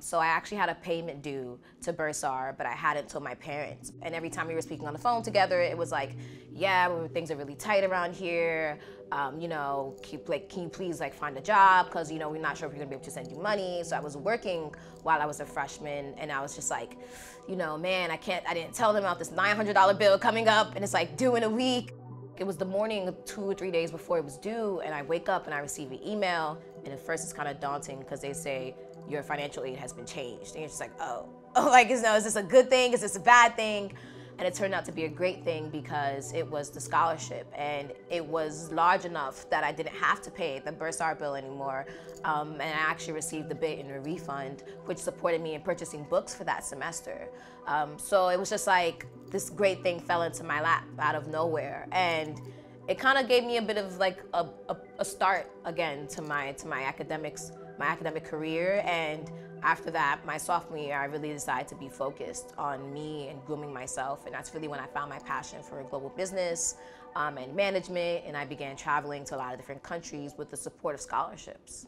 So I actually had a payment due to Bursar, but I hadn't told my parents. And every time we were speaking on the phone together, it was like, yeah, things are really tight around here. Um, you know, keep, like, can you please like find a job? Because you know we're not sure if we're gonna be able to send you money. So I was working while I was a freshman, and I was just like, you know, man, I can't. I didn't tell them about this $900 bill coming up, and it's like due in a week. It was the morning, two or three days before it was due, and I wake up and I receive an email. And at first, it's kind of daunting because they say your financial aid has been changed, and you're just like, oh, oh, like, is, no, is this a good thing? Is this a bad thing? And it turned out to be a great thing because it was the scholarship and it was large enough that I didn't have to pay the Bursar bill anymore. Um, and I actually received a bit in a refund, which supported me in purchasing books for that semester. Um, so it was just like this great thing fell into my lap out of nowhere. And it kind of gave me a bit of like a, a, a start again to my to my academics my academic career. And after that, my sophomore year, I really decided to be focused on me and grooming myself. And that's really when I found my passion for global business um, and management. And I began traveling to a lot of different countries with the support of scholarships.